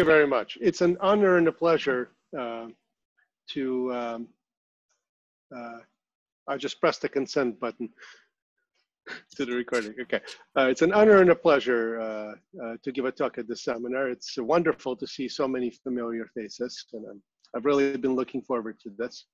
you very much. It's an honor and a pleasure uh, to, um, uh, I just pressed the consent button to the recording. Okay. Uh, it's an honor and a pleasure uh, uh, to give a talk at this seminar. It's wonderful to see so many familiar faces, and um, I've really been looking forward to this.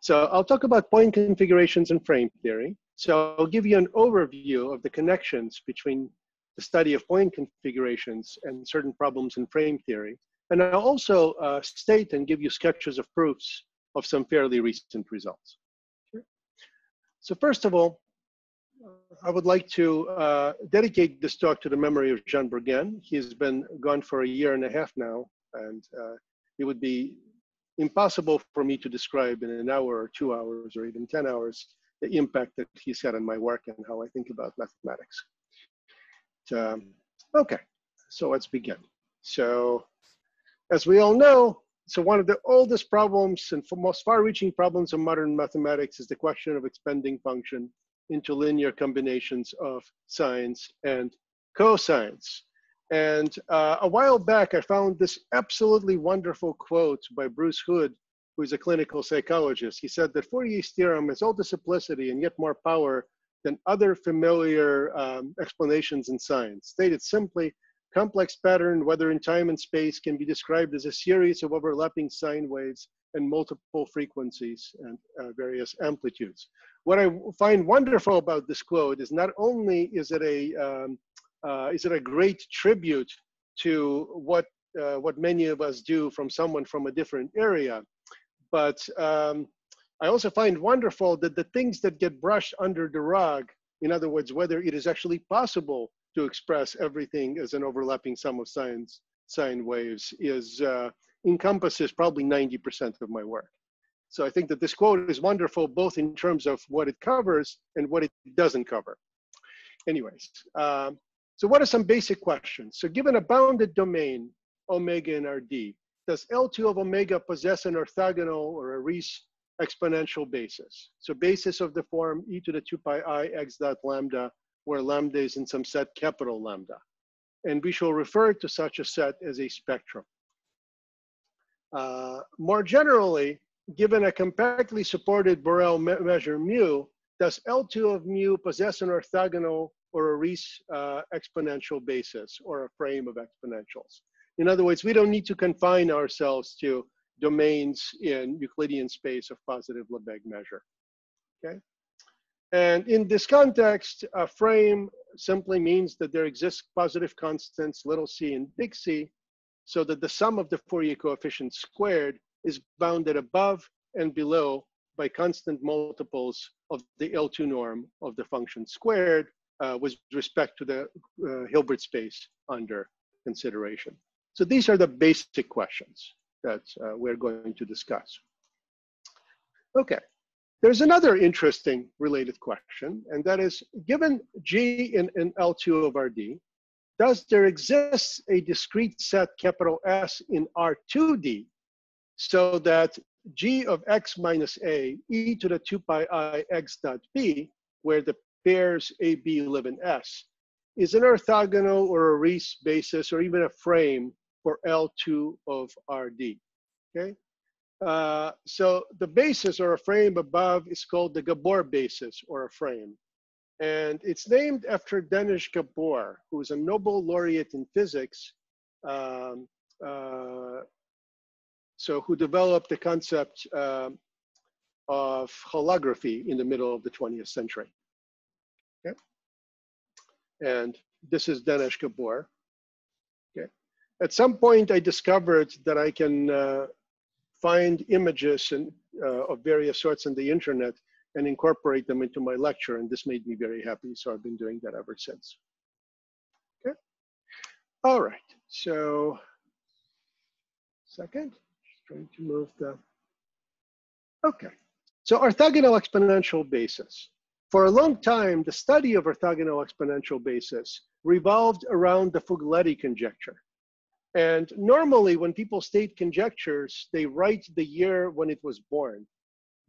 So I'll talk about point configurations and frame theory. So I'll give you an overview of the connections between the study of point configurations and certain problems in frame theory. And I'll also uh, state and give you sketches of proofs of some fairly recent results. So first of all, I would like to uh, dedicate this talk to the memory of Jean Bourgain. He's been gone for a year and a half now, and uh, it would be impossible for me to describe in an hour or two hours or even 10 hours the impact that he's had on my work and how I think about mathematics. Um, okay, so let's begin. So as we all know, so one of the oldest problems and most far-reaching problems of modern mathematics is the question of expanding function into linear combinations of sines and cosines. And uh, a while back, I found this absolutely wonderful quote by Bruce Hood, who is a clinical psychologist. He said that Fourier's theorem has all the simplicity and yet more power than other familiar um, explanations in science. Stated simply, complex pattern, whether in time and space, can be described as a series of overlapping sine waves and multiple frequencies and uh, various amplitudes. What I find wonderful about this quote is not only is it a um, uh, is it a great tribute to what uh, what many of us do from someone from a different area, but um, I also find wonderful that the things that get brushed under the rug, in other words, whether it is actually possible to express everything as an overlapping sum of sines, sine waves, is uh, encompasses probably 90% of my work. So I think that this quote is wonderful, both in terms of what it covers and what it doesn't cover. Anyways, um, so what are some basic questions? So given a bounded domain, omega and Rd, does L2 of omega possess an orthogonal or a Riesz exponential basis. So basis of the form e to the 2 pi i x dot lambda, where lambda is in some set capital lambda. And we shall refer to such a set as a spectrum. Uh, more generally, given a compactly supported Borel me measure mu, does L2 of mu possess an orthogonal or a Riesz uh, exponential basis or a frame of exponentials? In other words, we don't need to confine ourselves to domains in Euclidean space of positive Lebesgue measure. Okay? And in this context, a frame simply means that there exists positive constants, little c and big C, so that the sum of the Fourier coefficients squared is bounded above and below by constant multiples of the L2 norm of the function squared uh, with respect to the uh, Hilbert space under consideration. So these are the basic questions that uh, we're going to discuss. Okay, there's another interesting related question, and that is, given G in, in L2 of Rd, does there exist a discrete set capital S in R2D so that G of x minus a e to the 2 pi i x dot b, where the pairs a, b live in S, is an orthogonal or a Riesz basis or even a frame for L2 of RD, okay? Uh, so the basis or a frame above is called the Gabor basis or a frame. And it's named after Dennis Gabor, who is a Nobel laureate in physics. Um, uh, so who developed the concept um, of holography in the middle of the 20th century. Okay. And this is Dennis Gabor at some point I discovered that I can uh, find images and, uh, of various sorts on the internet and incorporate them into my lecture. And this made me very happy. So I've been doing that ever since. Okay. All right. So second, just trying to move the, okay. So orthogonal exponential basis. For a long time, the study of orthogonal exponential basis revolved around the Fuglede conjecture. And normally when people state conjectures, they write the year when it was born.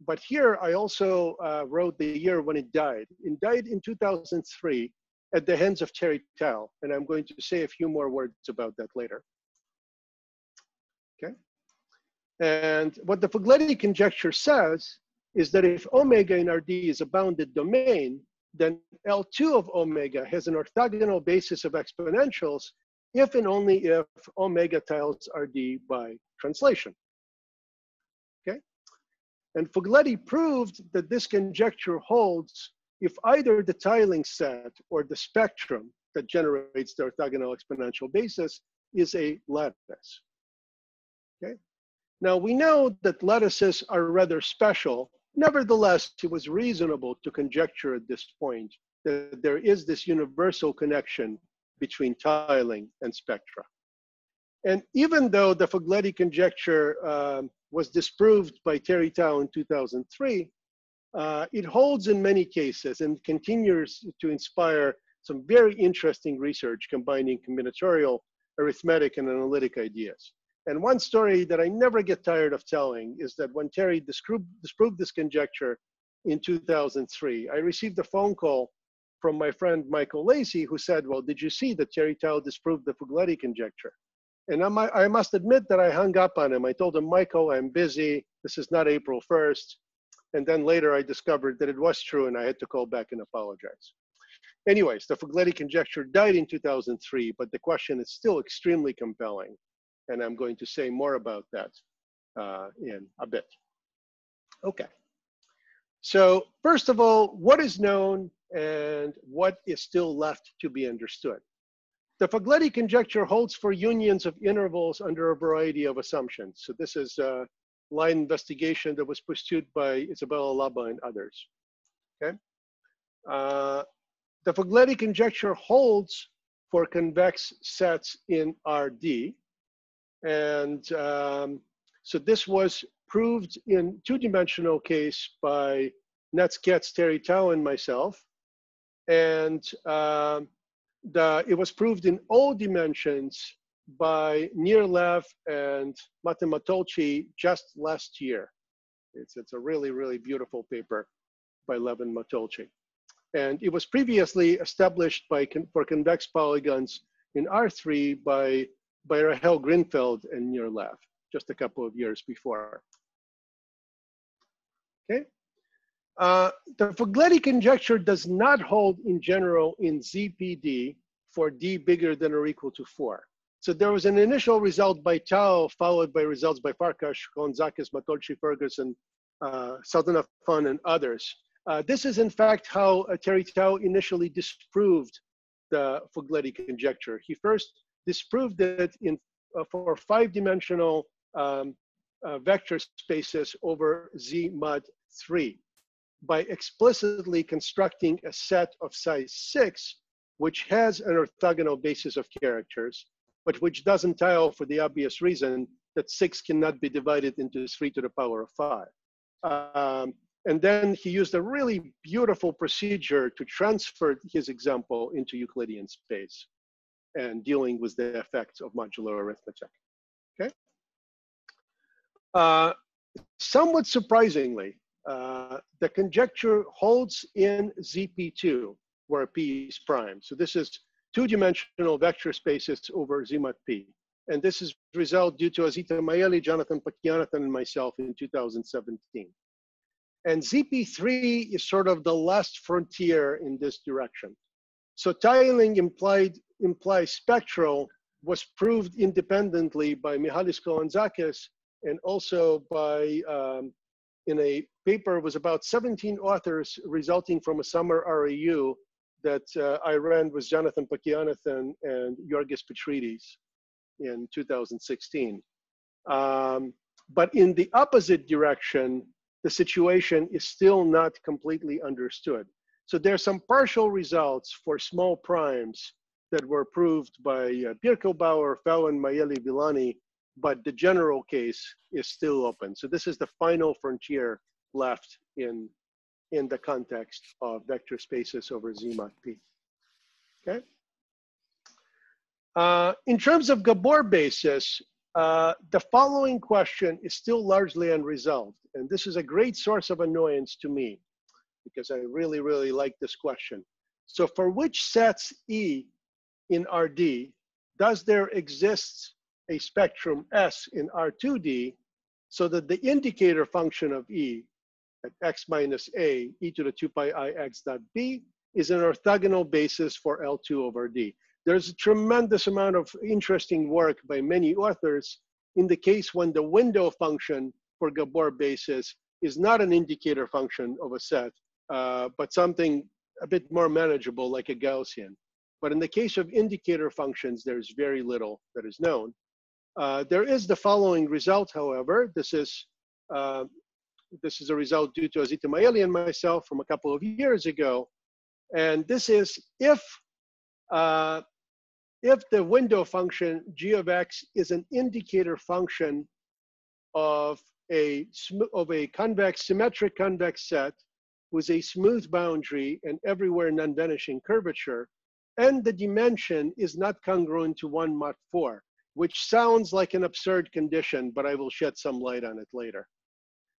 But here I also uh, wrote the year when it died. It died in 2003 at the hands of Terry Tao. And I'm going to say a few more words about that later. Okay. And what the Fuglede conjecture says is that if omega in RD is a bounded domain, then L2 of omega has an orthogonal basis of exponentials if and only if omega tiles are d by translation. Okay? And Fuglede proved that this conjecture holds if either the tiling set or the spectrum that generates the orthogonal exponential basis is a lattice. Okay? Now we know that lattices are rather special. Nevertheless, it was reasonable to conjecture at this point that there is this universal connection between tiling and spectra. And even though the Fuglede conjecture um, was disproved by Terry Tao in 2003, uh, it holds in many cases and continues to inspire some very interesting research combining combinatorial, arithmetic, and analytic ideas. And one story that I never get tired of telling is that when Terry disproved this conjecture in 2003, I received a phone call from my friend Michael Lacey, who said, well, did you see that Terry Tao disproved the Fuglede conjecture? And I, I must admit that I hung up on him. I told him, Michael, I'm busy. This is not April 1st. And then later I discovered that it was true and I had to call back and apologize. Anyways, the Fuglede conjecture died in 2003, but the question is still extremely compelling. And I'm going to say more about that uh, in a bit. Okay. So first of all, what is known and what is still left to be understood? The Fuglede conjecture holds for unions of intervals under a variety of assumptions. So this is a line investigation that was pursued by Izabella Łaba and others. Okay. Uh, the Fuglede conjecture holds for convex sets in RD. And um, so this was proved in two-dimensional case by Nets, Katz, Terry Tao, and myself. And um, the, it was proved in all dimensions by Nir Lev and Máté just last year. It's, it's a really, really beautiful paper by Levin Matolcsi. And it was previously established by, for convex polygons in R3 by, by Rachel Greenfeld and Nir Lev just a couple of years before. Okay. Uh, the Fuglede conjecture does not hold in general in ZPD for D bigger than or equal to four. So there was an initial result by Tao, followed by results by Farkas, Kolountzakis, Matolcsi, Ferguson, uh, Saldana Fun, and others. Uh, this is in fact how uh, Terry Tao initially disproved the Fuglede conjecture. He first disproved it in, uh, for five-dimensional um, uh, vector spaces over Z mod 3 by explicitly constructing a set of size 6, which has an orthogonal basis of characters, but which doesn't tile for the obvious reason that 6 cannot be divided into 3 to the power of 5. Um, and then he used a really beautiful procedure to transfer his example into Euclidean space and dealing with the effects of modular arithmetic. Okay. Uh, somewhat surprisingly, uh, the conjecture holds in ZP2, where P is prime. So this is two-dimensional vector spaces over Z mod P. And this is result due to Azita Mayeli, Jonathan Pakianathan, and myself in 2017. And ZP3 is sort of the last frontier in this direction. So tiling implied implies spectral was proved independently by Mihalis Kolountzakis and also by um, in a paper was about 17 authors resulting from a summer REU that uh, I ran with Jonathan Pakianathan and Giorgis Petridis in 2016. Um, but in the opposite direction, the situation is still not completely understood. So there's some partial results for small primes that were proved by uh, Birklbauer, Fallon, Mayeli, Villani, but the general case is still open. So this is the final frontier left in, in the context of vector spaces over Z mod P. Okay. Uh, in terms of Gabor basis, uh, the following question is still largely unresolved. And this is a great source of annoyance to me because I really, really like this question. So for which sets E in RD does there exist a spectrum S in R2D so that the indicator function of E at x minus a e to the 2 pi i x dot b is an orthogonal basis for L2 over D. There's a tremendous amount of interesting work by many authors in the case when the window function for Gabor basis is not an indicator function of a set, uh, but something a bit more manageable like a Gaussian. But in the case of indicator functions, there's very little that is known. Uh, there is the following result, however. This is uh, this is a result due to Azita Mayeli and myself from a couple of years ago. And this is if uh, if the window function g of x is an indicator function of a of a convex symmetric convex set with a smooth boundary and everywhere non-vanishing curvature, and the dimension is not congruent to 1 mod 4, which sounds like an absurd condition, but I will shed some light on it later.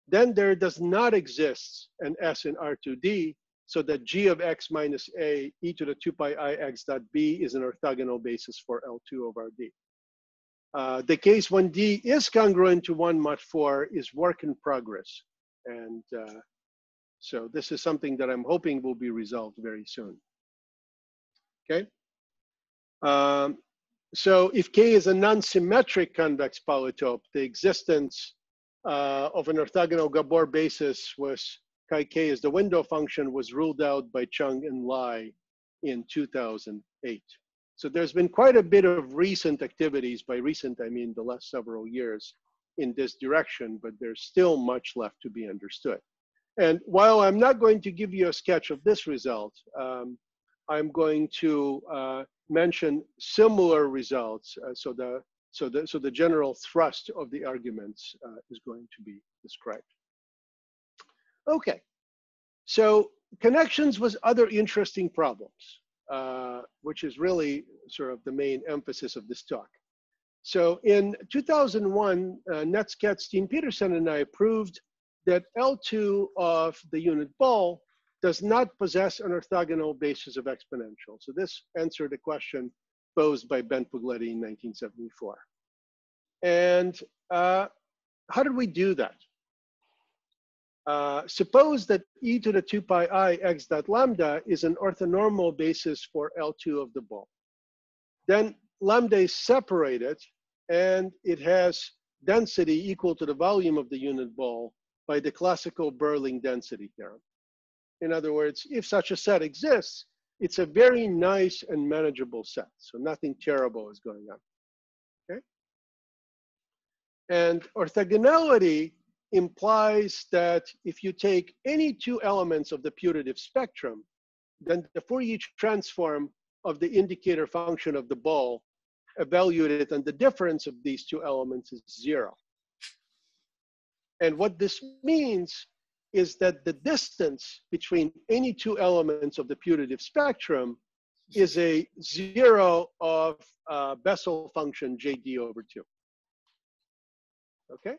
Then there does not exist an S in R2D, so that g of x minus a e to the 2 pi i x dot b is an orthogonal basis for L2 over D. Uh, the case when D is congruent to 1 mod 4 is work in progress. And uh, so this is something that I'm hoping will be resolved very soon. Okay. Um, so if K is a non-symmetric convex polytope, the existence uh, of an orthogonal Gabor basis was chi k as the window function was ruled out by Chung and Lai in 2008. So there's been quite a bit of recent activities, by recent I mean the last several years, in this direction, but there's still much left to be understood. And while I'm not going to give you a sketch of this result, um, I'm going to uh, mention similar results. Uh, so the so the, so the general thrust of the arguments uh, is going to be described. Okay, so connections was other interesting problems, uh, which is really sort of the main emphasis of this talk. So in 2001, uh, Nets Katz, Steen Pedersen, and I proved that L2 of the unit ball does not possess an orthogonal basis of exponential. So this answered a question posed by Bent Fuglede in 1974. And uh, how did we do that? Uh, suppose that e to the 2 pi i x dot lambda is an orthonormal basis for L2 of the ball. Then lambda is separated and it has density equal to the volume of the unit ball by the classical Beurling density theorem. In other words, if such a set exists, it's a very nice and manageable set. So nothing terrible is going on. Okay. And orthogonality implies that if you take any two elements of the putative spectrum, then the Fourier transform of the indicator function of the ball evaluated and the difference of these two elements is zero. And what this means is that the distance between any two elements of the putative spectrum is a zero of uh, Bessel function JD over two. Okay?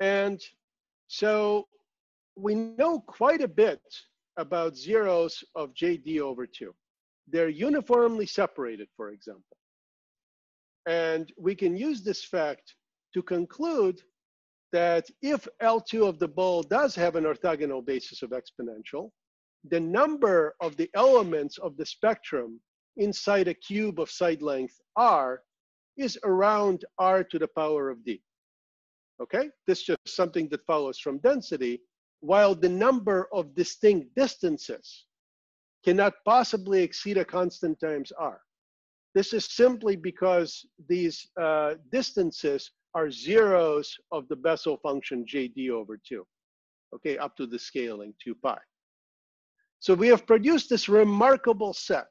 And so we know quite a bit about zeros of JD over two. They're uniformly separated, for example. And we can use this fact to conclude that if L2 of the ball does have an orthogonal basis of exponential, the number of the elements of the spectrum inside a cube of side length r is around r to the power of d. Okay, this is just something that follows from density, while the number of distinct distances cannot possibly exceed a constant times r. This is simply because these uh, distances are zeros of the Bessel function JD over 2, okay, up to the scaling 2 pi. So we have produced this remarkable set,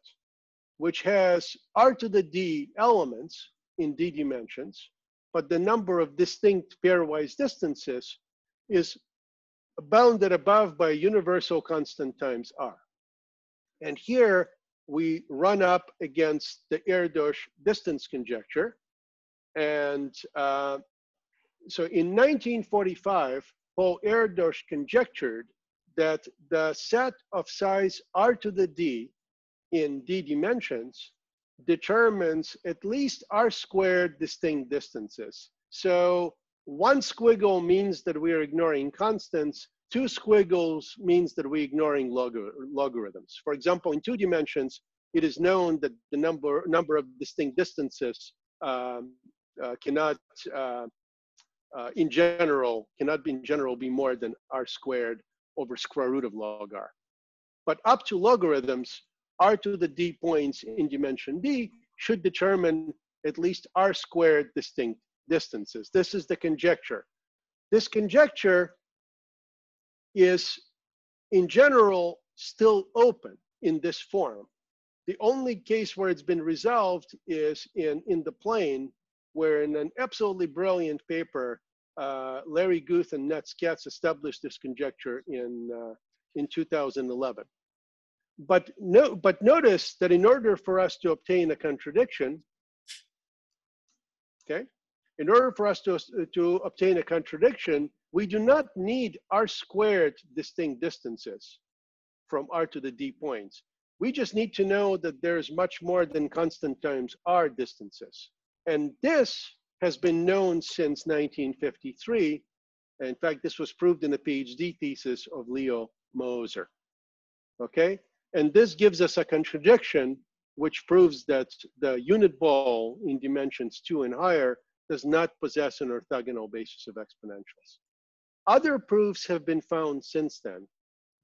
which has R to the D elements in D dimensions, but the number of distinct pairwise distances is bounded above by a universal constant times R. And here we run up against the Erdős distance conjecture, and uh, so in 1945, Paul Erdős conjectured that the set of size r to the d in d dimensions determines at least r squared distinct distances. So one squiggle means that we are ignoring constants. Two squiggles means that we're ignoring logarithms. For example, in two dimensions, it is known that the number, number of distinct distances um, cannot, uh, uh, in general, cannot be in general be more than r squared over square root of log r. But up to logarithms, r to the d points in dimension d should determine at least r squared distinct distances. This is the conjecture. This conjecture is, in general, still open in this form. The only case where it's been resolved is in, in the plane, where in an absolutely brilliant paper, uh, Larry Guth and Nets Katz established this conjecture in, uh, in 2011. But, no, but notice that in order for us to obtain a contradiction, okay, in order for us to, to obtain a contradiction, we do not need r squared distinct distances from r to the d points. We just need to know that there's much more than constant times r distances. And this has been known since 1953. In fact, this was proved in the PhD thesis of Leo Moser. Okay? And this gives us a contradiction which proves that the unit ball in dimensions two and higher does not possess an orthogonal basis of exponentials. Other proofs have been found since then,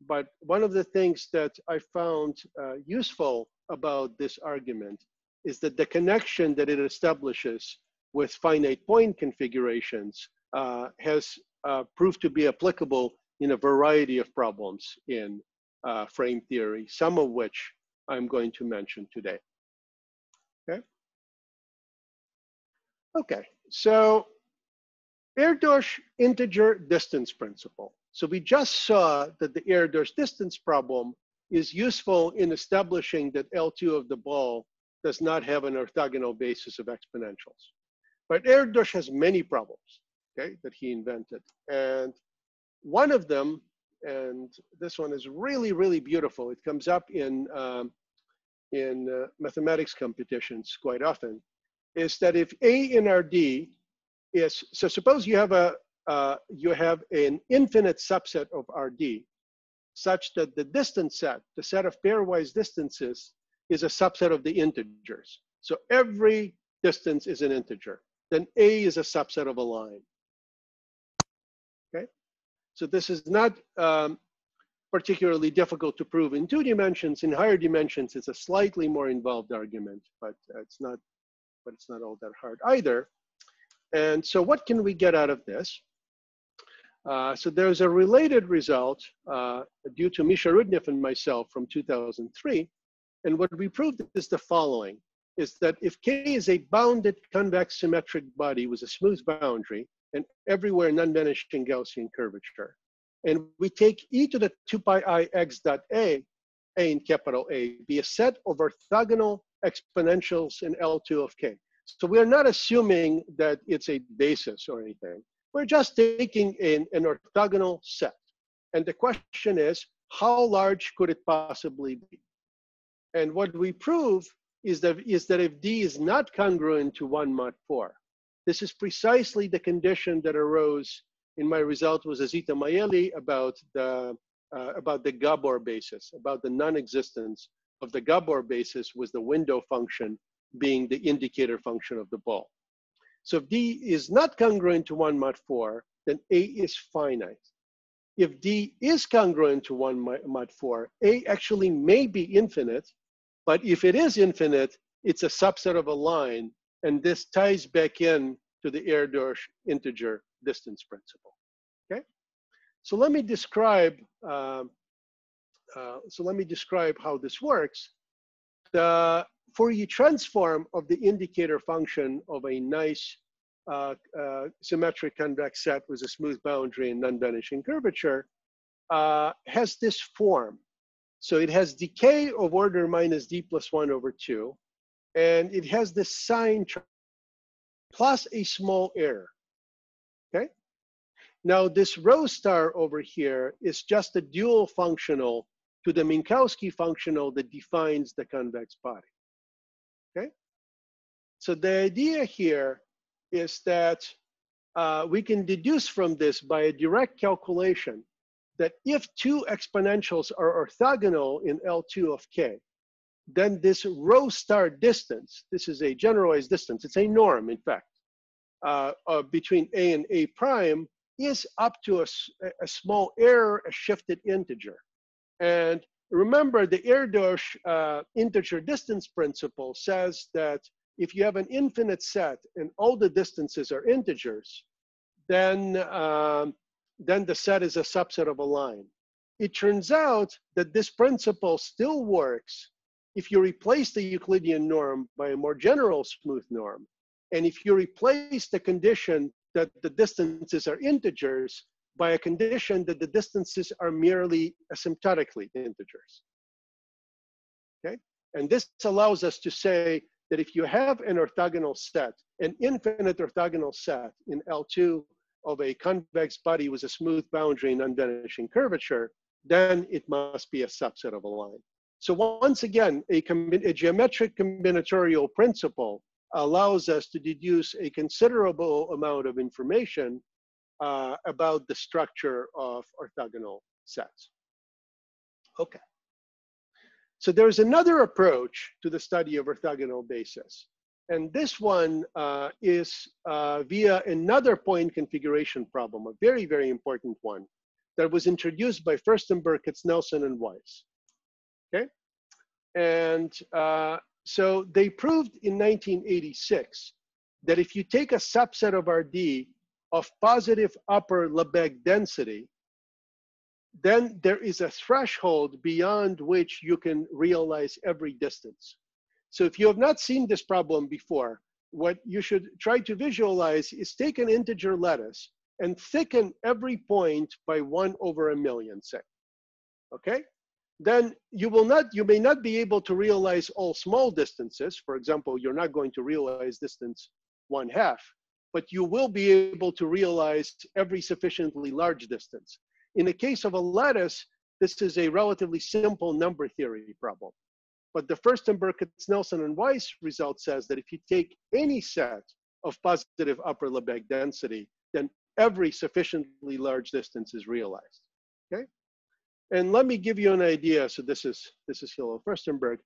but one of the things that I found uh, useful about this argument is that the connection that it establishes with finite point configurations uh, has uh, proved to be applicable in a variety of problems in uh, frame theory, some of which I'm going to mention today. Okay. Okay, so Erdős integer distance principle. So we just saw that the Erdős distance problem is useful in establishing that L2 of the ball does not have an orthogonal basis of exponentials. But Erdős has many problems, okay, that he invented. And one of them, and this one is really, really beautiful. It comes up in, um, in uh, mathematics competitions quite often is that if A in RD is, so suppose you have a, uh, you have an infinite subset of RD such that the distance set, the set of pairwise distances is a subset of the integers. So every distance is an integer. Then A is a subset of a line. Okay, so this is not um, particularly difficult to prove in two dimensions. In higher dimensions, it's a slightly more involved argument, but it's not but it's not all that hard either. And so what can we get out of this? Uh, so there's a related result uh, due to Misha Rudnev and myself from 2003. And what we proved is the following, is that if K is a bounded convex symmetric body with a smooth boundary and everywhere non-vanishing Gaussian curvature, and we take e to the 2 pi i x dot a, a in capital A, be a set of orthogonal exponentials in L2 of k. So we're not assuming that it's a basis or anything. We're just taking in an orthogonal set. And the question is, how large could it possibly be? And what we prove is that, is that if D is not congruent to 1 mod 4, this is precisely the condition that arose in my result was Azita Mayeli about the, uh, about the Gabor basis, about the non-existence of the Gabor basis was the window function being the indicator function of the ball. So if D is not congruent to 1 mod 4, then A is finite. If D is congruent to 1 mod 4, A actually may be infinite, but if it is infinite, it's a subset of a line, and this ties back in to the Erdős integer distance principle, okay? So let me describe um, uh, so let me describe how this works. The Fourier transform of the indicator function of a nice uh, uh, symmetric convex set with a smooth boundary and non-vanishing curvature uh, has this form. So it has decay of order minus d plus 1 over 2, and it has this sign plus a small error. Okay? Now, this rho star over here is just a dual functional to the Minkowski functional that defines the convex body. Okay? So the idea here is that uh, we can deduce from this by a direct calculation that if two exponentials are orthogonal in L2 of k, then this rho star distance, this is a generalized distance, it's a norm, in fact, uh, uh, between a and a prime is up to a, a small error, a shifted integer. And remember, the Erdős uh, integer distance principle says that if you have an infinite set and all the distances are integers, then, um, then the set is a subset of a line. It turns out that this principle still works if you replace the Euclidean norm by a more general smooth norm. And if you replace the condition that the distances are integers by a condition that the distances are merely asymptotically integers. Okay? And this allows us to say that if you have an orthogonal set, an infinite orthogonal set in L2 of a convex body with a smooth boundary and unvanishing curvature, then it must be a subset of a line. So once again, a, a geometric combinatorial principle allows us to deduce a considerable amount of information uh, about the structure of orthogonal sets. Okay. So there's another approach to the study of orthogonal basis. And this one uh, is uh, via another point configuration problem, a very, very important one that was introduced by Furstenberg, Katznelson, and Weiss. Okay? And uh, so they proved in 1986 that if you take a subset of RD of positive upper Lebesgue density, then there is a threshold beyond which you can realize every distance. So if you have not seen this problem before, what you should try to visualize is take an integer lattice and thicken every point by one over a million, say, okay? then you will not, you may not be able to realize all small distances. For example, you're not going to realize distance one half, but you will be able to realize every sufficiently large distance. In the case of a lattice, this is a relatively simple number theory problem. But the Furstenberg, Nelson, and Weiss result says that if you take any set of positive upper Lebesgue density, then every sufficiently large distance is realized, okay? And let me give you an idea. So this is, this is Hillel Furstenberg.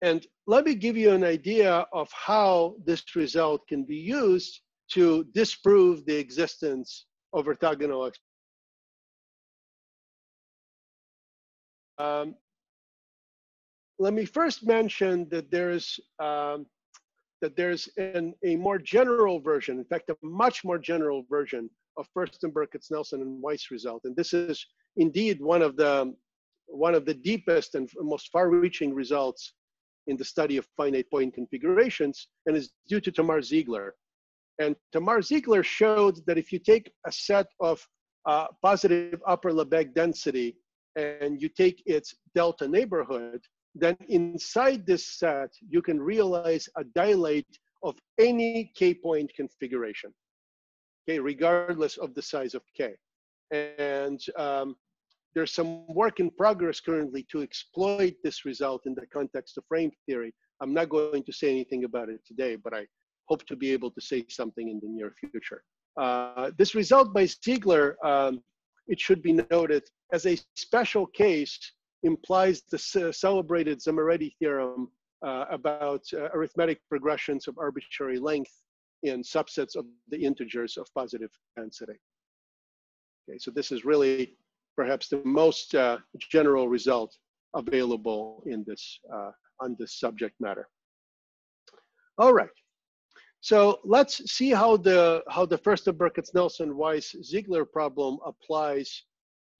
And let me give you an idea of how this result can be used to disprove the existence of orthogonal um, let me first mention that there's um, that there's an, a more general version, in fact, a much more general version of Furstenberg, Katznelson, and Weiss result. And this is indeed one of the one of the deepest and most far-reaching results in the study of finite point configurations and is due to Tamar Ziegler. And Tamar Ziegler showed that if you take a set of uh, positive upper Lebesgue density and you take its delta neighborhood, then inside this set, you can realize a dilate of any k-point configuration, okay, regardless of the size of k. And um, there's some work in progress currently to exploit this result in the context of frame theory. I'm not going to say anything about it today, but I hope to be able to say something in the near future. Uh, this result by Ziegler, um, it should be noted, as a special case, implies the celebrated Szemerédi theorem uh, about uh, arithmetic progressions of arbitrary length in subsets of the integers of positive density. Okay, so this is really perhaps the most uh, general result available in this, uh, on this subject matter. All right. So let's see how the how the Furstenberg Nelson Weiss Ziegler problem applies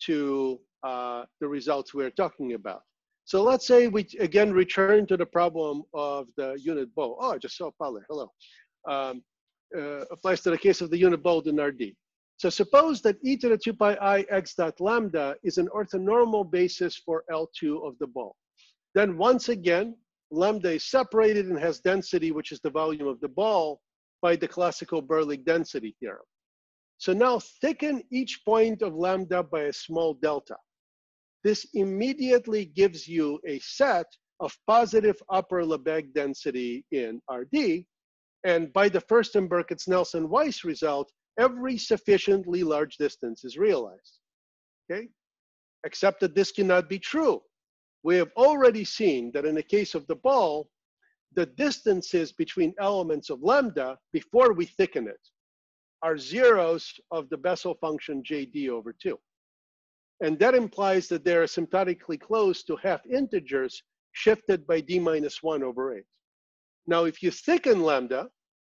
to uh, the results we're talking about. So let's say we again return to the problem of the unit bow. Oh, I just saw Paula. Hello. Um, uh, applies to the case of the unit bow in RD. So suppose that e to the 2 pi i x dot lambda is an orthonormal basis for L2 of the ball. Then once again, lambda is separated and has density, which is the volume of the ball, by the classical Beurling density theorem. So now thicken each point of lambda by a small delta. This immediately gives you a set of positive upper Lebesgue density in RD. And by the Furstenberg Katznelson-Weiss result, every sufficiently large distance is realized, okay? Except that this cannot be true. We have already seen that in the case of the ball, the distances between elements of lambda before we thicken it are zeros of the Bessel function JD over two. And that implies that they're asymptotically close to half integers shifted by d minus one over eight. Now, if you thicken lambda,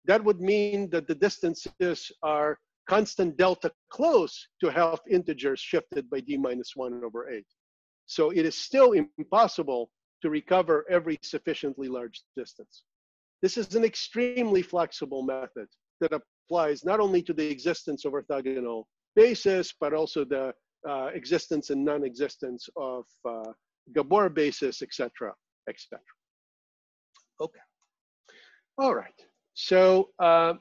that would mean that the distances are constant delta close to half integers shifted by d minus one over eight. So it is still impossible to recover every sufficiently large distance. This is an extremely flexible method that applies not only to the existence of orthogonal basis, but also the uh, existence and non-existence of uh, Gabor basis, etc., etc. Okay. All right. So, uh,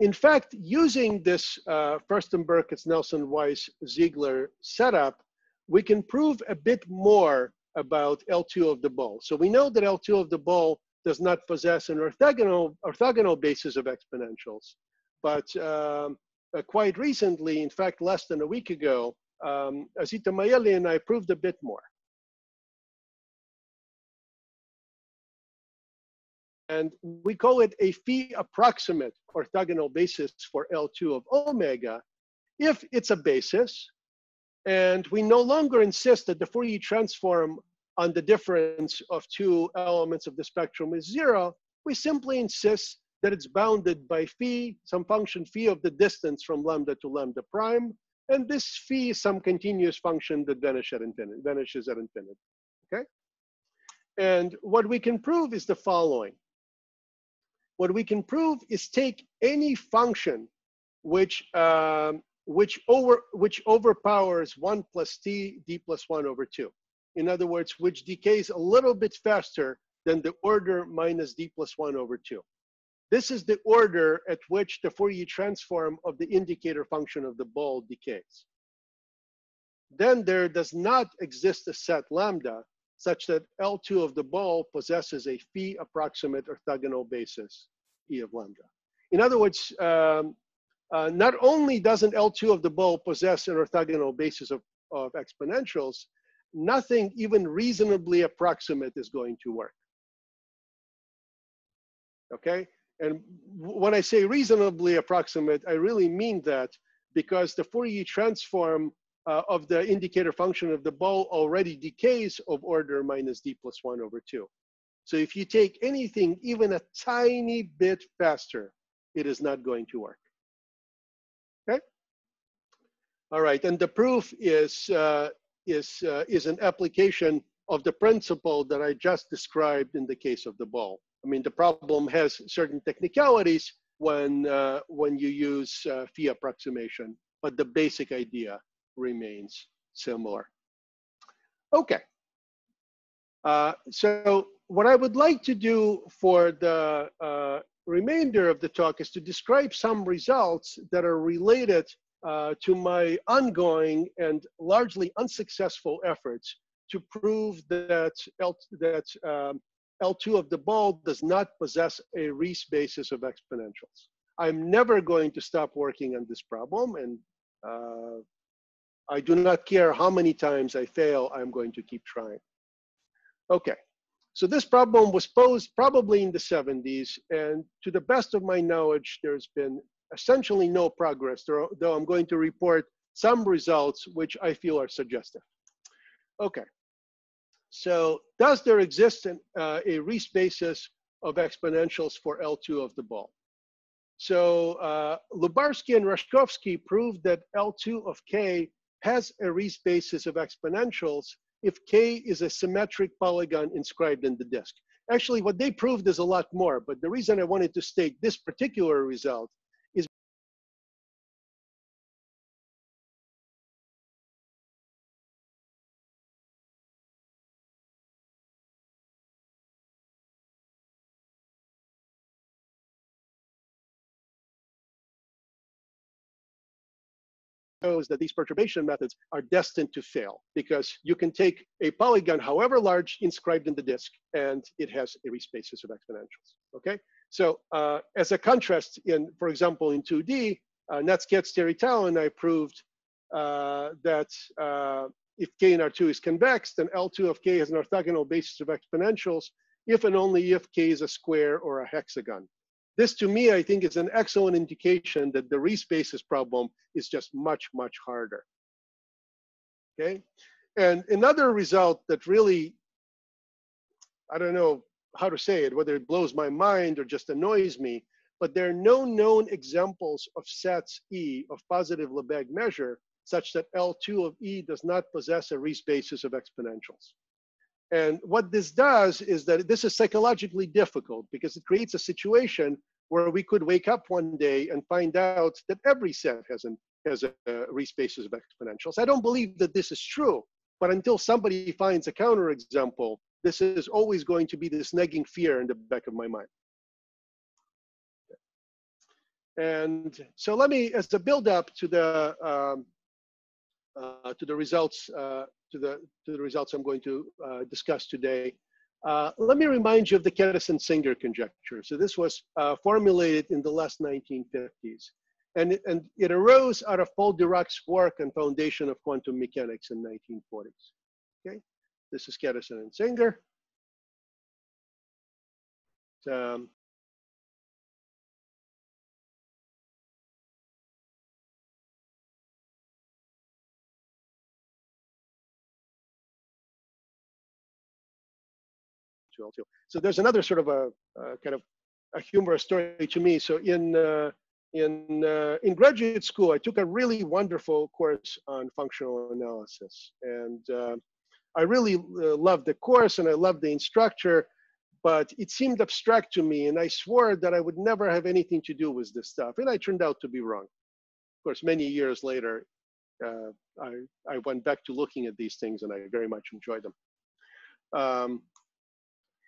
in fact, using this uh, Furstenberg, it's Nelson Weiss Ziegler setup, we can prove a bit more about L2 of the ball. So we know that L2 of the ball does not possess an orthogonal, orthogonal basis of exponentials. But um, uh, quite recently, in fact, less than a week ago, um, and I proved a bit more. And we call it a phi approximate orthogonal basis for L2 of omega if it's a basis and we no longer insist that the Fourier transform on the difference of two elements of the spectrum is zero. We simply insist that it's bounded by phi, some function phi of the distance from lambda to lambda prime. And this phi is some continuous function that vanishes at infinity, vanishes at infinity, okay? And what we can prove is the following. What we can prove is take any function which um, which over which overpowers one plus t d plus one over two. In other words, which decays a little bit faster than the order minus d plus one over two. This is the order at which the Fourier transform of the indicator function of the ball decays. Then there does not exist a set lambda such that L2 of the ball possesses a phi approximate orthogonal basis, E of lambda. In other words, um, uh, not only doesn't L2 of the ball possess an orthogonal basis of, of exponentials, nothing even reasonably approximate is going to work. Okay? And when I say reasonably approximate, I really mean that because the Fourier transform uh, of the indicator function of the ball already decays of order minus d plus 1 over 2. So if you take anything even a tiny bit faster, it is not going to work. Okay. All right, and the proof is uh, is uh, is an application of the principle that I just described in the case of the ball. I mean, the problem has certain technicalities when uh, when you use uh, phi approximation, but the basic idea remains similar. Okay. Uh, so what I would like to do for the uh, remainder of the talk is to describe some results that are related uh, to my ongoing and largely unsuccessful efforts to prove that, that um, L2 of the ball does not possess a Riesz basis of exponentials. I'm never going to stop working on this problem and uh, I do not care how many times I fail, I'm going to keep trying. Okay, so this problem was posed probably in the 70s, and to the best of my knowledge, there's been essentially no progress, though I'm going to report some results which I feel are suggestive. Okay, so does there exist an, uh, a of exponentials for L2 of the ball? So uh, Lyubarskii and Rashkovskii proved that L2 of K has a Riesz basis of exponentials if K is a symmetric polygon inscribed in the disk. Actually, what they proved is a lot more, but the reason I wanted to state this particular result shows that these perturbation methods are destined to fail because you can take a polygon, however large, inscribed in the disk, and it has every spaces of exponentials. Okay, so uh, as a contrast, in for example, in 2D, uh, Tao and I proved uh, that uh, if k in R2 is convex, then L2 of k has an orthogonal basis of exponentials if and only if k is a square or a hexagon. This to me, I think is an excellent indication that the Riesz basis problem is just much, much harder. Okay, and another result that really, I don't know how to say it, whether it blows my mind or just annoys me, but there are no known examples of sets E of positive Lebesgue measure such that L2 of E does not possess a Riesz basis of exponentials. And what this does is that this is psychologically difficult because it creates a situation where we could wake up one day and find out that every set has, an, has a, a Riesz basis of exponentials. I don't believe that this is true, but until somebody finds a counterexample, this is always going to be this nagging fear in the back of my mind. And so let me, as a build up to the um, uh, to the results uh, to the to the results I'm going to uh, discuss today. Uh, let me remind you of the Kadison-Singer conjecture. So this was uh, formulated in the last 1950s, and and it arose out of Paul Dirac's work on foundation of quantum mechanics in 1940s. Okay, this is Kedison and Singer. Um, So there's another sort of a, a kind of a humorous story to me. So in uh, in uh, in graduate school, I took a really wonderful course on functional analysis, and uh, I really uh, loved the course and I loved the instructor, but it seemed abstract to me, and I swore that I would never have anything to do with this stuff, and I turned out to be wrong. Of course, many years later, uh, I I went back to looking at these things, and I very much enjoyed them. Um,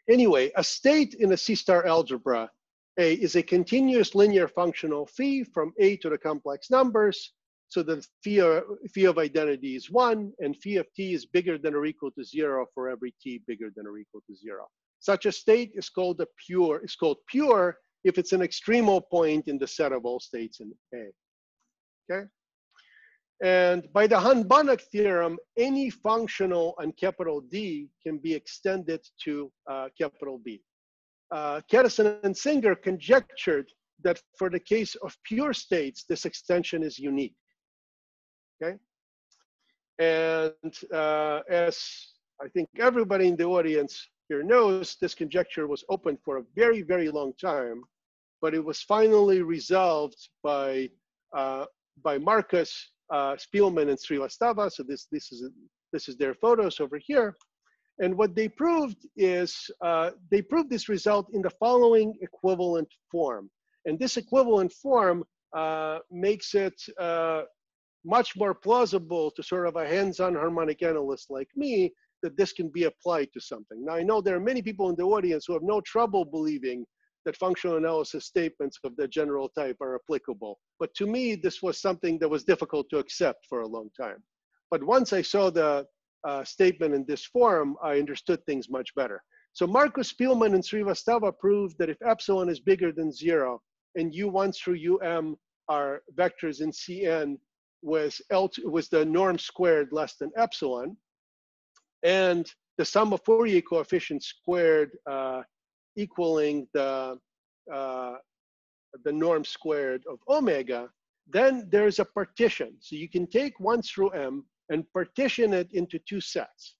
Anyway, a state in a C-star algebra a is a continuous linear functional phi from A to the complex numbers. So the phi of, phi of identity is one and phi of t is bigger than or equal to zero for every t bigger than or equal to zero. Such a state is called a pure, is called pure if it's an extremal point in the set of all states in A, okay? And by the Hahn-Banach theorem, any functional on capital D can be extended to uh, capital B. Uh, and Singer conjectured that for the case of pure states, this extension is unique. Okay? And uh, as I think everybody in the audience here knows, this conjecture was open for a very, very long time, but it was finally resolved by, uh, by Marcus uh, Spielman and Srivastava. So this, this, is, this is their photos over here. And what they proved is uh, they proved this result in the following equivalent form. And this equivalent form uh, makes it uh, much more plausible to sort of a hands-on harmonic analyst like me that this can be applied to something. Now, I know there are many people in the audience who have no trouble believing that functional analysis statements of the general type are applicable. But to me, this was something that was difficult to accept for a long time. But once I saw the uh, statement in this form, I understood things much better. So Marcus Spielman and Srivastava proved that if epsilon is bigger than zero and u1 through um are vectors in Cn with L2, with the norm squared less than epsilon, and the sum of Fourier coefficients squared uh, equaling the, uh, the norm squared of omega, then there's a partition. So you can take 1 through m and partition it into two sets.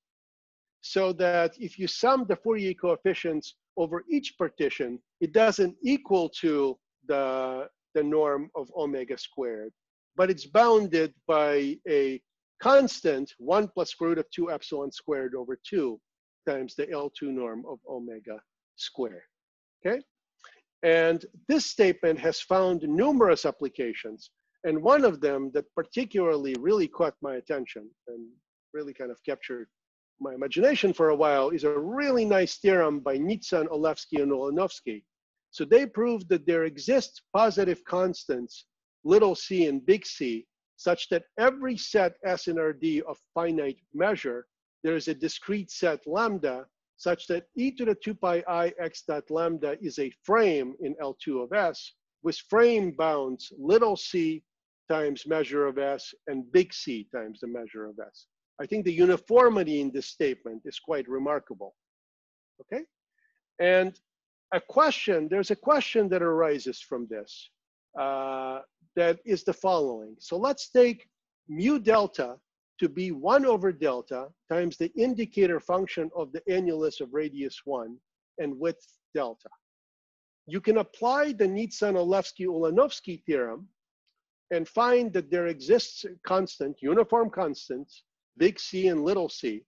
So that if you sum the Fourier coefficients over each partition, it doesn't equal to the, the norm of omega squared, but it's bounded by a constant 1 plus square root of 2 epsilon squared over 2 times the L2 norm of omega square, okay? And this statement has found numerous applications. And one of them that particularly really caught my attention and really kind of captured my imagination for a while is a really nice theorem by Nitzan, Olevskii, and Ulanovskii. So they proved that there exist positive constants, little c and big C, such that every set S in Rd of finite measure, there is a discrete set lambda such that e to the 2 pi i x dot lambda is a frame in L2 of S with frame bounds little c times measure of S and big C times the measure of S. I think the uniformity in this statement is quite remarkable, okay? And a question, there's a question that arises from this uh, that is the following. So let's take mu delta to be 1 over delta times the indicator function of the annulus of radius 1 and width delta. You can apply the Nitzan-Olevskii-Ulanovskii theorem and find that there exists a constant, uniform constants, big C and little c,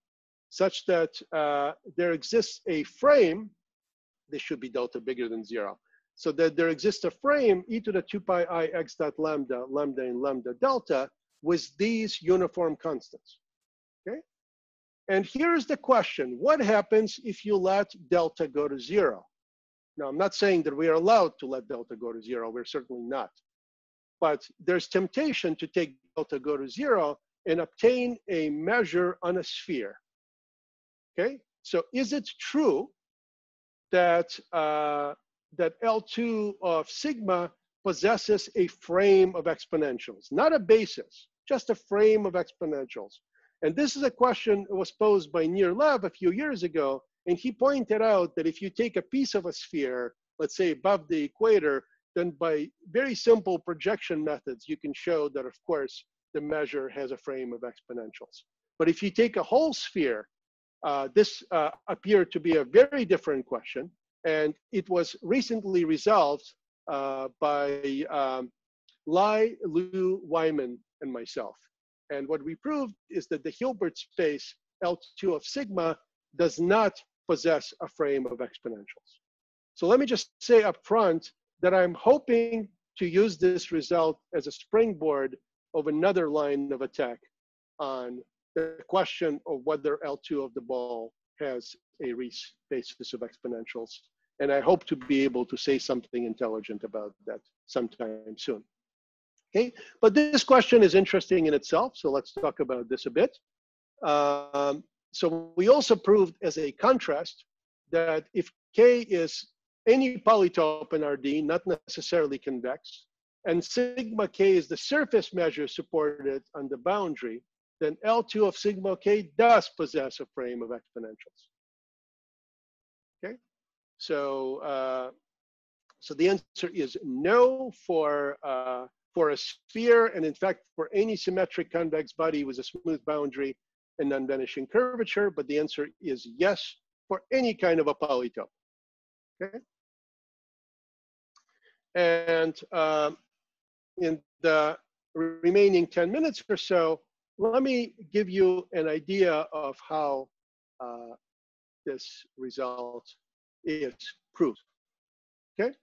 such that uh, there exists a frame, this should be delta bigger than zero, so that there exists a frame e to the 2 pi i x dot lambda, lambda and lambda delta, with these uniform constants, okay? And here's the question, what happens if you let delta go to zero? Now, I'm not saying that we are allowed to let delta go to zero, we're certainly not. But there's temptation to take delta go to zero and obtain a measure on a sphere. Okay, so is it true that uh, that L2 of sigma possesses a frame of exponentials, not a basis, just a frame of exponentials? And this is a question that was posed by Nir Lev a few years ago, and he pointed out that if you take a piece of a sphere, let's say above the equator, then by very simple projection methods, you can show that, of course, the measure has a frame of exponentials. But if you take a whole sphere, uh, this uh, appeared to be a very different question. And it was recently resolved uh, by um, Lai, Liu, Wyman, and myself. And what we proved is that the Hilbert space L2 of sigma does not possess a frame of exponentials. So let me just say up front that I'm hoping to use this result as a springboard of another line of attack on the question of whether L2 of the ball has a Riesz basis of exponentials. And I hope to be able to say something intelligent about that sometime soon. Okay, but this question is interesting in itself, so let's talk about this a bit. Um, so we also proved as a contrast that if K is any polytope in RD, not necessarily convex, and sigma k is the surface measure supported on the boundary, then L2 of sigma k does possess a frame of exponentials. Okay, so uh, so the answer is no for uh, for a sphere, and in fact for any symmetric convex body with a smooth boundary and non-vanishing curvature. But the answer is yes for any kind of a polytope. Okay. And uh, in the remaining 10 minutes or so, let me give you an idea of how uh, this result is proved. Okay,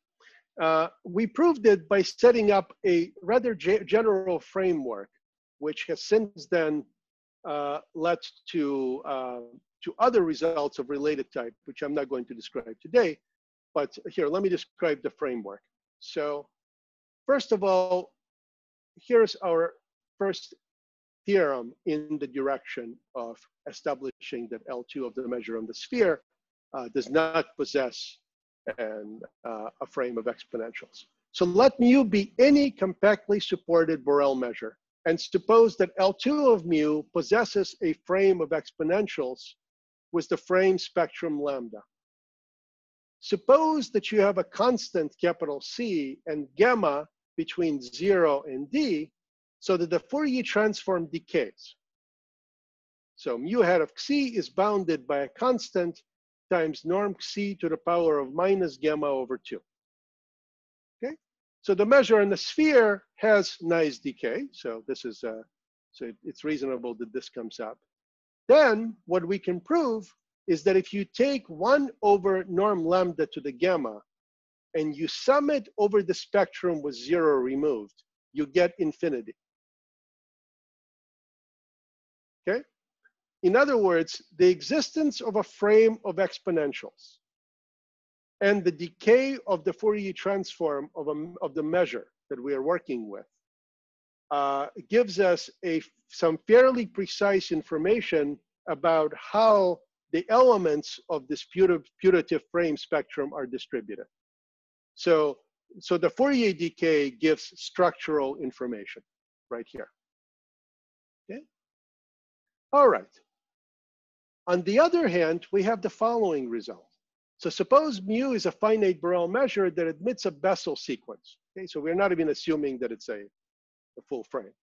uh, we proved it by setting up a rather general framework, which has since then uh, led to uh, to other results of related type, which I'm not going to describe today. But here, let me describe the framework. So first of all, here's our first theorem in the direction of establishing that L2 of the measure on the sphere uh, does not possess an, uh, a frame of exponentials. So let mu be any compactly supported Borel measure and suppose that L2 of mu possesses a frame of exponentials with the frame spectrum lambda. Suppose that you have a constant capital C and gamma between zero and D so that the Fourier transform decays. So mu hat of Xi is bounded by a constant times norm c to the power of minus gamma over two. Okay, so the measure in the sphere has nice decay. So this is, uh, so it's reasonable that this comes up. Then what we can prove is that if you take 1 over norm lambda to the gamma and you sum it over the spectrum with 0 removed, you get infinity. Okay? In other words, the existence of a frame of exponentials and the decay of the Fourier transform of, a, of the measure that we are working with uh, gives us a some fairly precise information about how the elements of this putative frame spectrum are distributed. So, so the Fourier decay gives structural information right here. Okay. All right. On the other hand, we have the following result. So suppose mu is a finite Borel measure that admits a Bessel sequence. Okay, so we're not even assuming that it's a, a full frame.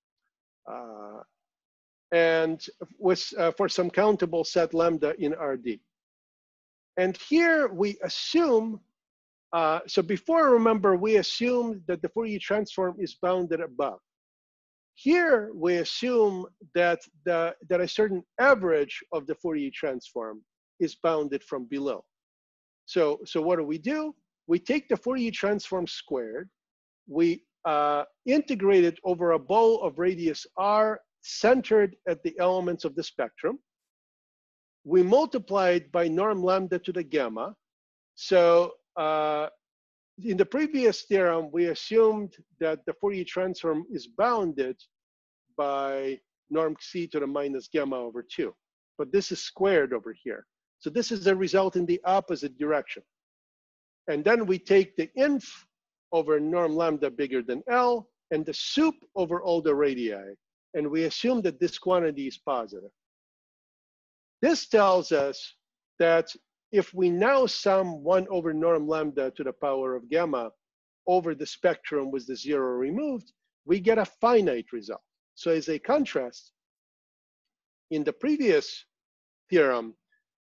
Uh, and with, uh, for some countable set lambda in RD. And here we assume, uh, so before remember, we assumed that the Fourier transform is bounded above. Here we assume that, the, that a certain average of the Fourier transform is bounded from below. So, so what do we do? We take the Fourier transform squared, we uh, integrate it over a bowl of radius r centered at the elements of the spectrum. We multiply it by norm lambda to the gamma. So uh, in the previous theorem, we assumed that the Fourier transform is bounded by norm c to the minus gamma over 2. But this is squared over here. So this is a result in the opposite direction. And then we take the inf over norm lambda bigger than L and the sup over all the radii. And we assume that this quantity is positive. This tells us that if we now sum 1 over norm lambda to the power of gamma over the spectrum with the zero removed, we get a finite result. So as a contrast, in the previous theorem,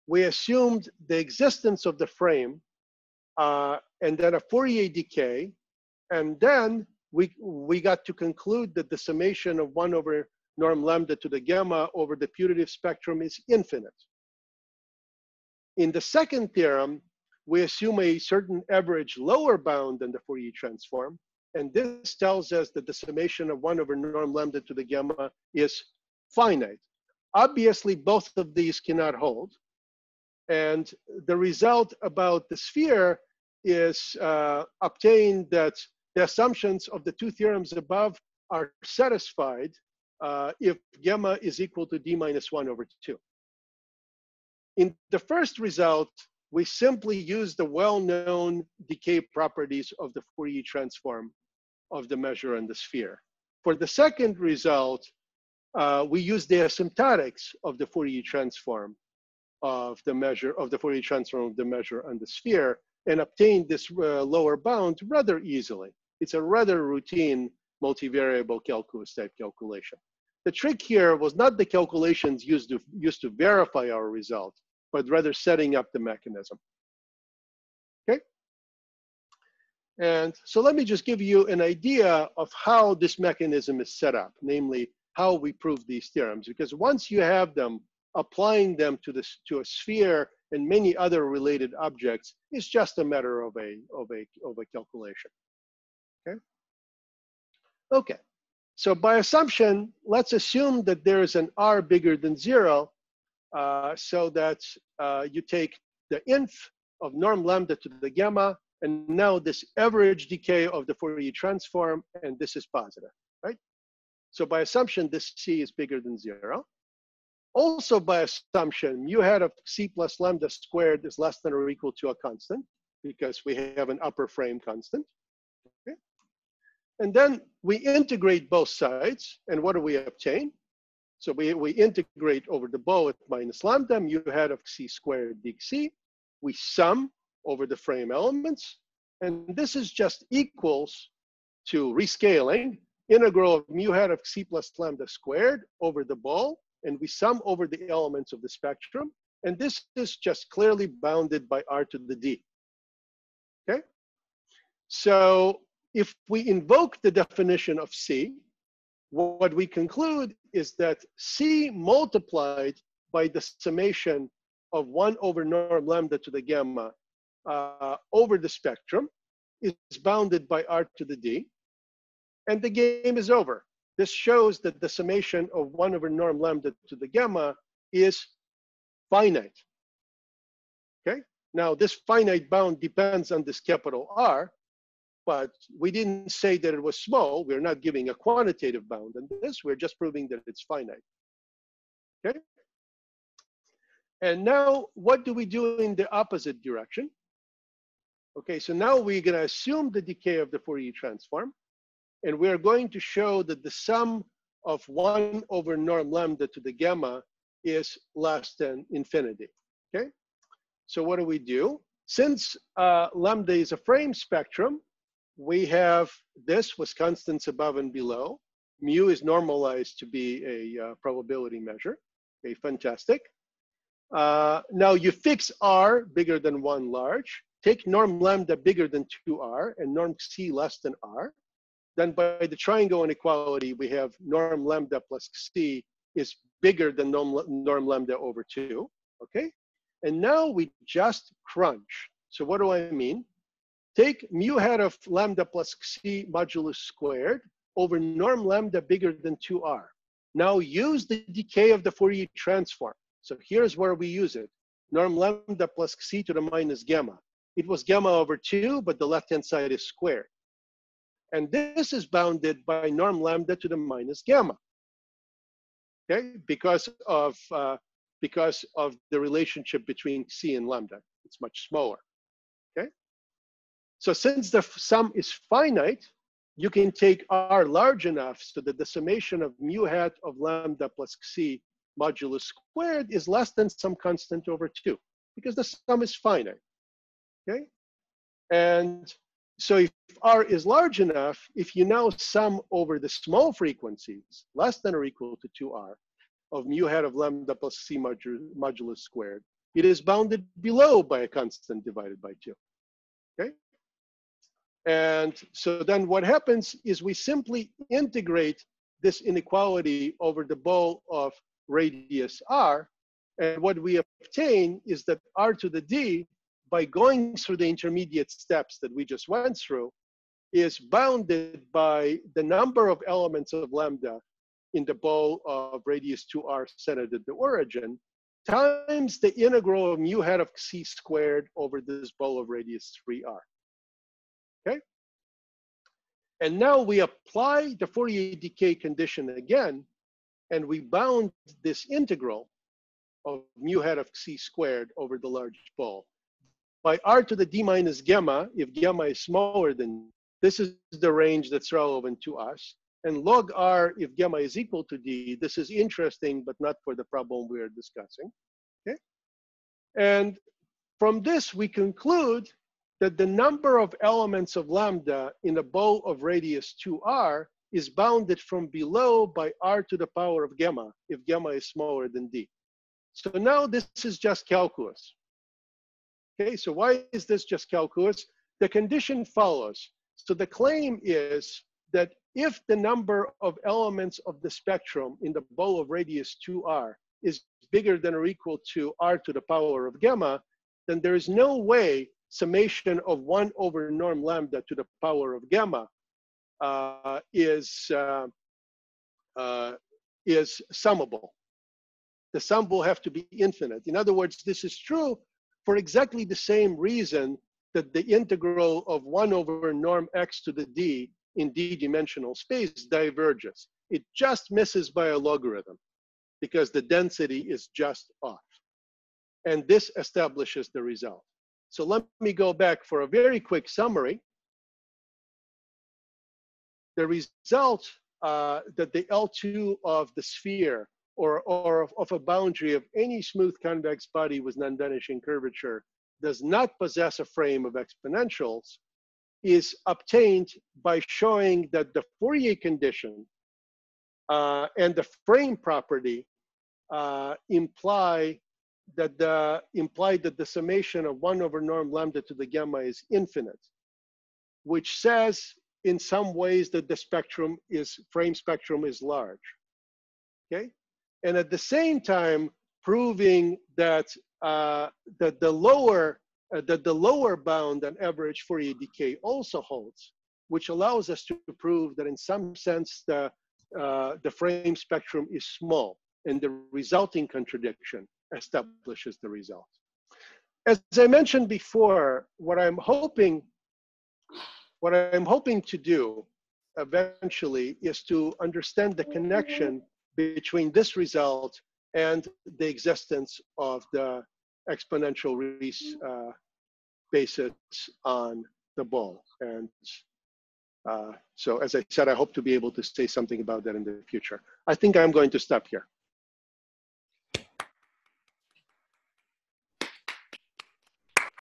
we assumed the existence of the frame uh, and then a Fourier decay. And then we, we got to conclude that the summation of 1 over norm lambda to the gamma over the putative spectrum is infinite. In the second theorem, we assume a certain average lower bound than the Fourier transform. And this tells us that the summation of 1 over norm lambda to the gamma is finite. Obviously, both of these cannot hold. And the result about the sphere is uh, obtained that the assumptions of the two theorems above are satisfied uh, if gamma is equal to d minus 1 over 2. In the first result, we simply use the well-known decay properties of the Fourier transform of the measure and the sphere. For the second result, uh, we use the asymptotics of the Fourier transform of the measure of the Fourier transform of the measure and the sphere and obtain this uh, lower bound rather easily. It's a rather routine multivariable calculus type calculation. The trick here was not the calculations used to, used to verify our result, but rather setting up the mechanism. Okay? And so let me just give you an idea of how this mechanism is set up, namely how we prove these theorems. Because once you have them, applying them to, this, to a sphere and many other related objects is just a matter of a, of a, of a calculation. Okay? Okay, so by assumption, let's assume that there is an r bigger than zero, so that uh, you take the inf of norm lambda to the gamma, and now this average decay of the Fourier transform, and this is positive, right? So by assumption, this c is bigger than zero. Also by assumption, mu hat of c plus lambda squared is less than or equal to a constant because we have an upper frame constant. Okay? And then we integrate both sides, and what do we obtain? So we, we integrate over the bow at minus lambda, mu hat of c squared dc. We sum over the frame elements, and this is just equals to rescaling integral of mu hat of c plus lambda squared over the ball and we sum over the elements of the spectrum. And this is just clearly bounded by r to the d. Okay? So if we invoke the definition of C, what we conclude is that C multiplied by the summation of 1 over norm lambda to the gamma uh, over the spectrum is bounded by r to the d. And the game is over. This shows that the summation of 1 over norm lambda to the gamma is finite. Okay? Now, this finite bound depends on this capital R, but we didn't say that it was small. We're not giving a quantitative bound on this. We're just proving that it's finite. Okay? And now what do we do in the opposite direction? Okay, so now we're gonna assume the decay of the Fourier transform, and we're going to show that the sum of one over norm lambda to the gamma is less than infinity, okay? So what do we do? Since uh, lambda is a frame spectrum, we have this was constants above and below. Mu is normalized to be a uh, probability measure. Okay, fantastic. Uh, now you fix R bigger than one large, take norm lambda bigger than two R and norm C less than R. Then by the triangle inequality, we have norm lambda plus C is bigger than norm, norm lambda over two, okay? And now we just crunch. So what do I mean? Take mu hat of lambda plus C modulus squared over norm lambda bigger than 2r. Now use the decay of the Fourier transform. So here's where we use it. Norm lambda plus c to the minus gamma. It was gamma over 2, but the left-hand side is squared. And this is bounded by norm lambda to the minus gamma. Okay, because of uh, because of the relationship between c and lambda. It's much smaller. So since the sum is finite, you can take r large enough so that the summation of mu hat of lambda plus c modulus squared is less than some constant over 2 because the sum is finite. Okay? And so if r is large enough, if you now sum over the small frequencies, less than or equal to 2r, of mu hat of lambda plus c modulus squared, it is bounded below by a constant divided by 2. And so then what happens is we simply integrate this inequality over the ball of radius r. And what we obtain is that r to the d, by going through the intermediate steps that we just went through, is bounded by the number of elements of lambda in the ball of radius 2r centered at the origin times the integral of mu hat of c squared over this ball of radius 3r. Okay? And now we apply the Fourier decay condition again and we bound this integral of mu hat of c squared over the large ball. by r to the d minus gamma, if gamma is smaller than, this is the range that's relevant to us. And log r, if gamma is equal to d, this is interesting, but not for the problem we are discussing, okay? And from this, we conclude that the number of elements of lambda in a bowl of radius 2r is bounded from below by r to the power of gamma if gamma is smaller than d. So now this is just calculus. Okay, so why is this just calculus? The condition follows. So the claim is that if the number of elements of the spectrum in the bowl of radius 2r is bigger than or equal to r to the power of gamma, then there is no way summation of 1 over norm lambda to the power of gamma uh, is, uh, uh, is summable. The sum will have to be infinite. In other words, this is true for exactly the same reason that the integral of 1 over norm x to the d in d-dimensional space diverges. It just misses by a logarithm because the density is just off. And this establishes the result. So let me go back for a very quick summary. The result uh, that the L2 of the sphere or, or of, of, a boundary of any smooth convex body with non-vanishing curvature does not possess a frame of exponentials is obtained by showing that the Fourier condition uh, and the frame property uh, imply that the imply that the summation of one over norm lambda to the gamma is infinite, which says in some ways that the spectrum is, frame spectrum is large, okay? And at the same time, proving that, uh, that the lower, uh, that the lower bound on average Fourier decay also holds, which allows us to prove that in some sense the, uh, the frame spectrum is small and the resulting contradiction establishes the result. As I mentioned before, what I'm hoping what I'm hoping to do eventually is to understand the connection between this result and the existence of the exponential Riesz uh, basis on the ball. And uh, so, as I said, I hope to be able to say something about that in the future. I think I'm going to stop here.